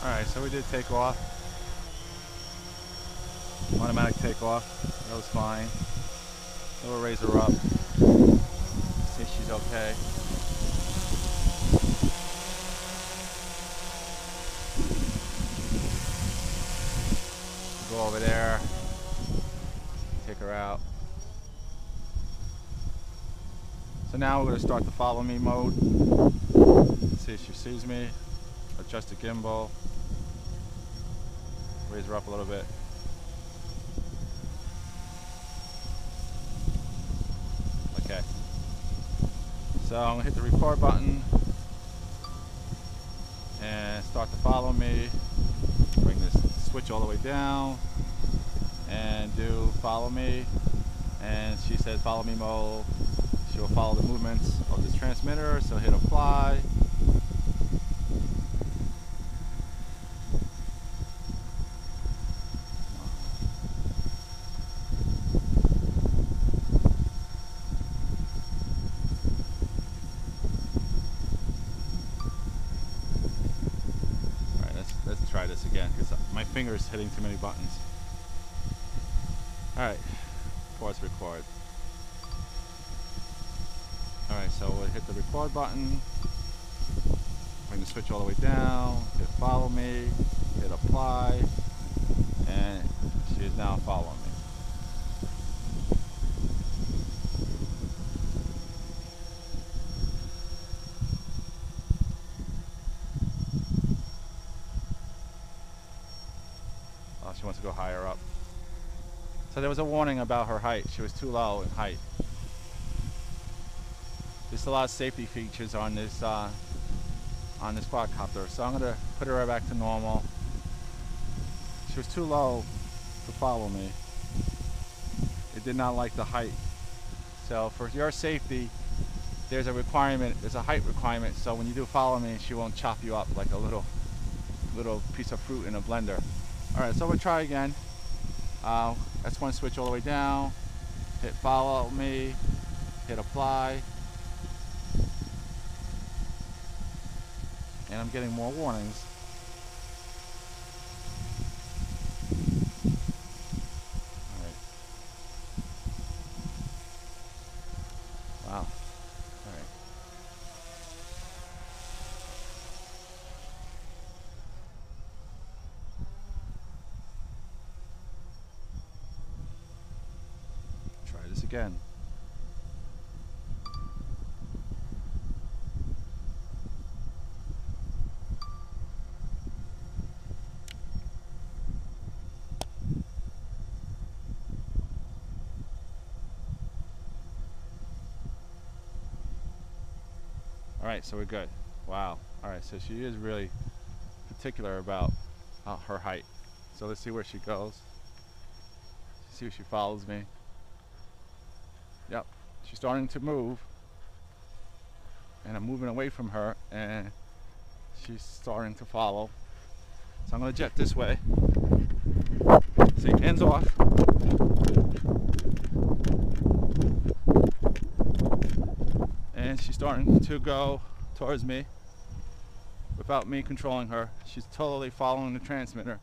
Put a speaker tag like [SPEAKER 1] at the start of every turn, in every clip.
[SPEAKER 1] Alright, so we did take off. Automatic takeoff. That was fine. Raise her up. See if she's okay. Go over there. Take her out. So now we're going to start the follow me mode. See if she sees me. Adjust the gimbal. Raise her up a little bit. Okay. So I'm gonna hit the record button and start to follow me. Bring this switch all the way down and do follow me. And she says follow me mode. She will follow the movements of this transmitter. So hit apply. Alright, let's, let's try this again because my finger's hitting too many buttons. Alright, pause record. Alright, so we'll hit the record button, bring the switch all the way down, hit follow me, hit apply, and she is now following me. Oh, she wants to go higher up. So there was a warning about her height. She was too low in height. There's a lot of safety features on this uh, on this quadcopter. So I'm gonna put her right back to normal. She was too low to follow me. It did not like the height. So for your safety, there's a requirement, there's a height requirement. So when you do follow me, she won't chop you up like a little little piece of fruit in a blender. All right, so we'll try again. Uh, that's one switch all the way down. Hit follow me, hit apply. And I'm getting more warnings. All right. Wow. All right. Try this again. All right, so we're good. Wow. All right, so she is really particular about uh, her height. So let's see where she goes. See if she follows me. Yep, she's starting to move. And I'm moving away from her and she's starting to follow. So I'm gonna jet this way. See, hands off. And she's starting to go towards me without me controlling her. She's totally following the transmitter.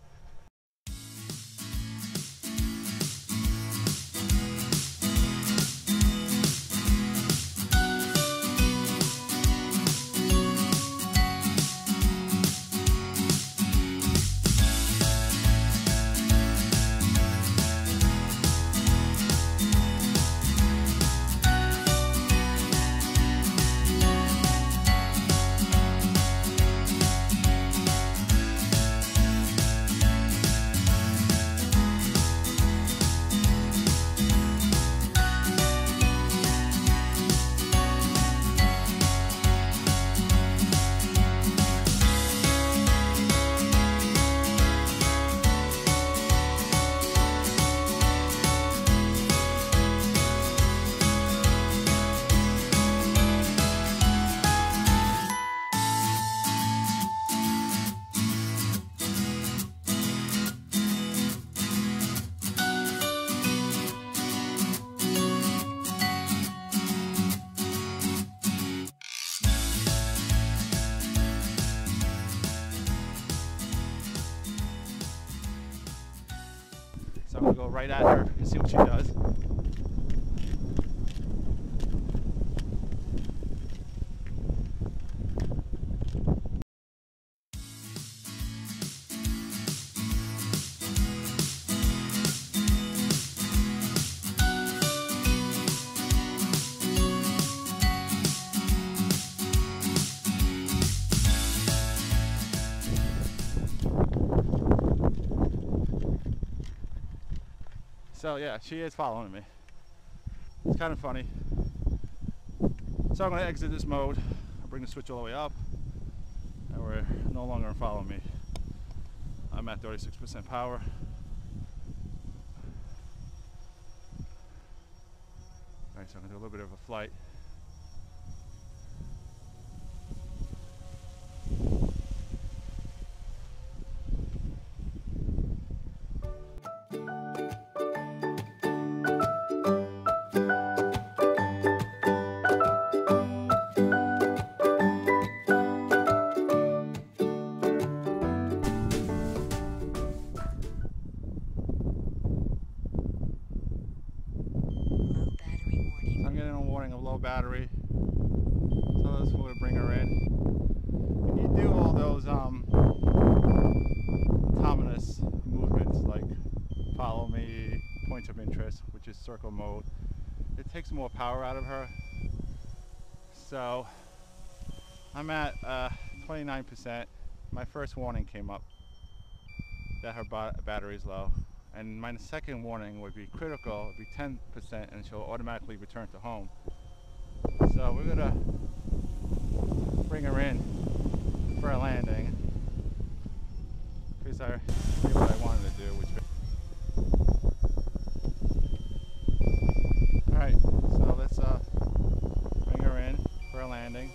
[SPEAKER 1] So I'm gonna go right at her and see what she does. So yeah, she is following me. It's kind of funny. So I'm going to exit this mode. I'll bring the switch all the way up. And we're no longer following me. I'm at 36% power. Alright, so I'm going to do a little bit of a flight.
[SPEAKER 2] Low battery.
[SPEAKER 1] So what we bring her in. And you do all those um autonomous movements like follow me, points of interest, which is circle mode. It takes more power out of her. So I'm at uh, 29%. My first warning came up that her ba- battery is low. And my second warning would be critical, it'd be 10%, and she'll automatically return to home. So we're gonna bring her in for a landing. Because I did what I wanted to do, which Alright, so let's uh, bring her in for a landing.